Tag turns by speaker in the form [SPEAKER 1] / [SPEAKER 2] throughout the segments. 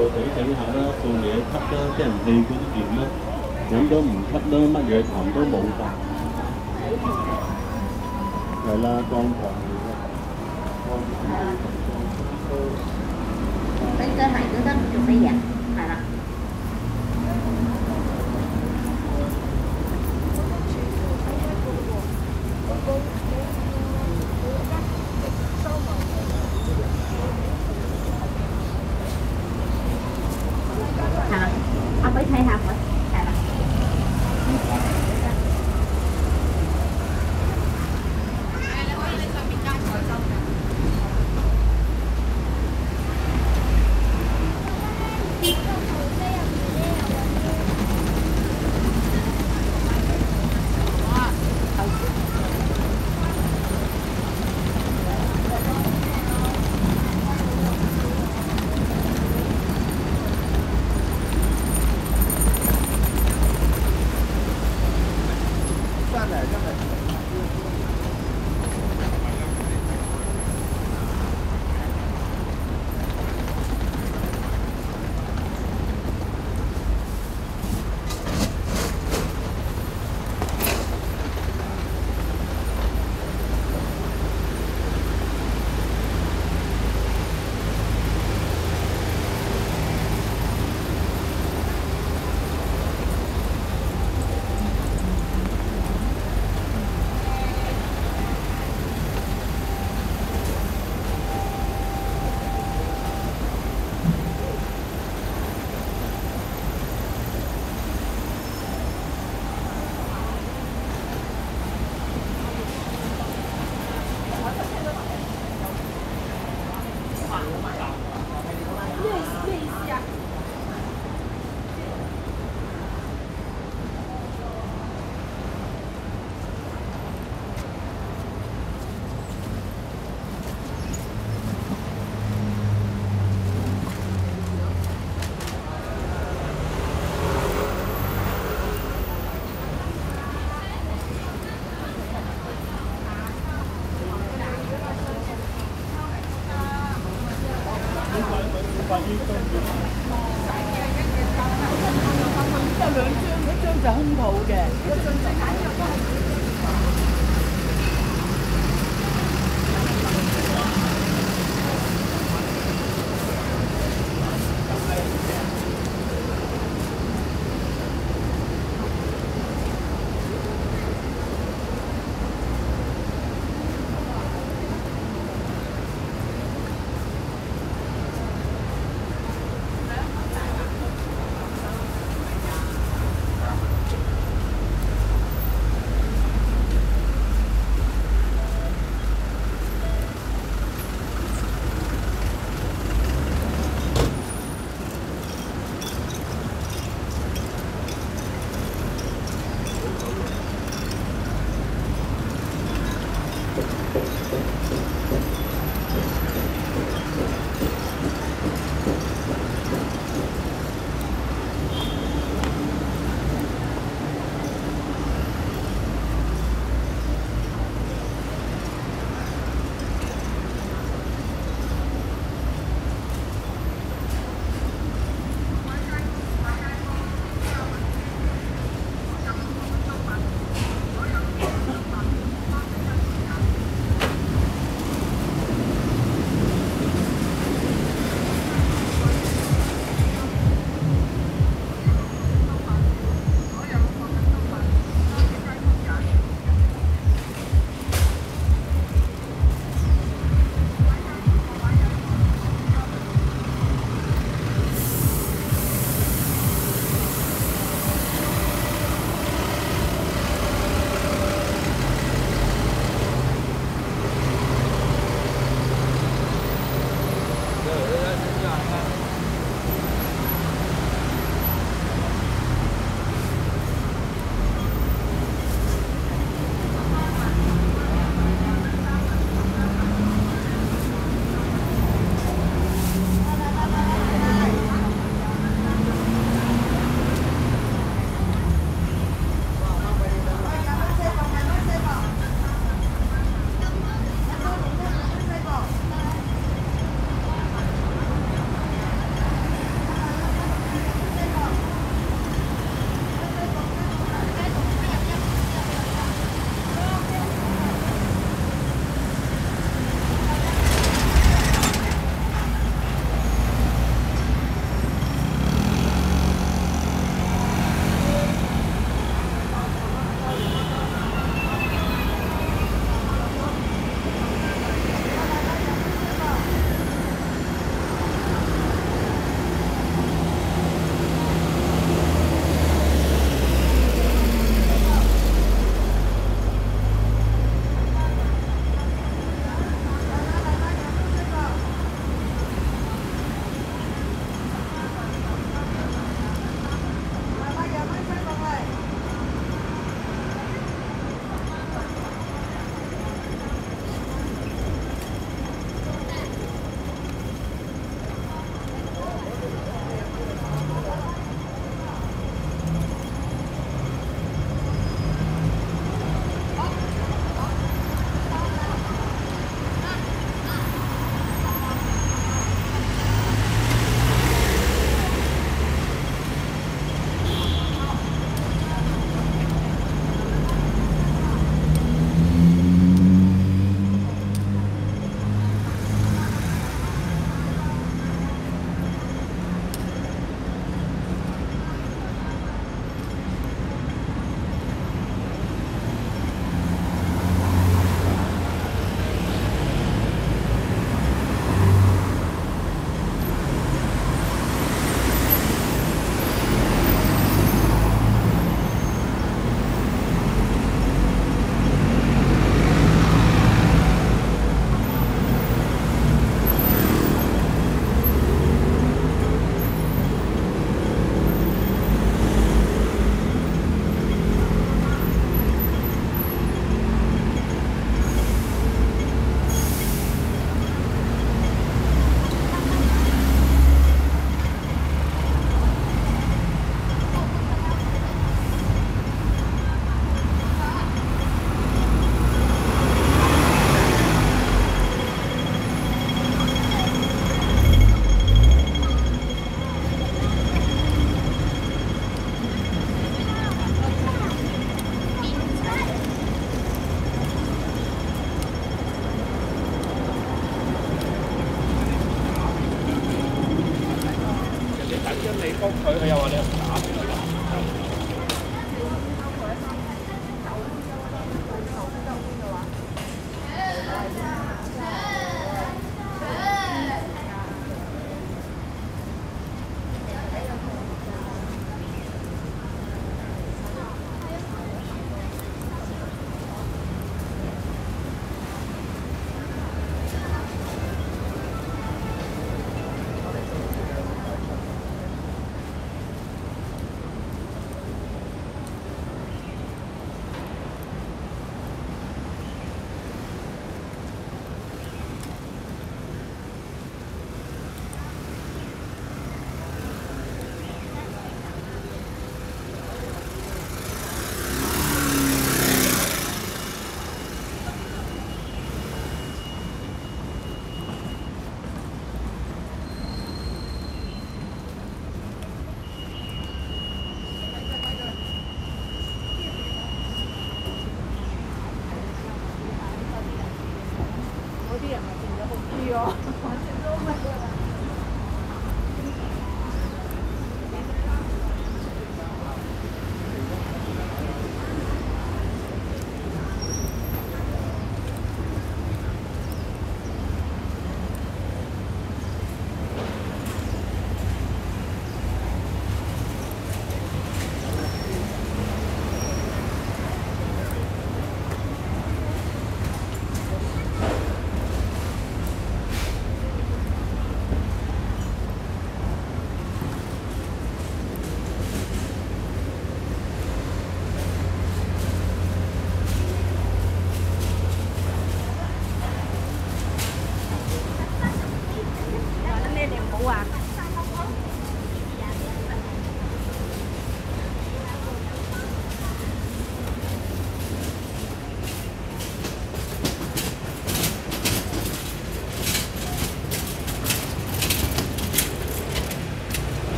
[SPEAKER 1] tôi thấy thấy họ đó tôi để thấp đó cái hành vi của cái chuyện đó những đó mình thấp đó mà dễ thẩm đó bộ ta rồi là con còn con cái
[SPEAKER 2] cơ hội của đất chuẩn bị vậy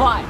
[SPEAKER 2] supply.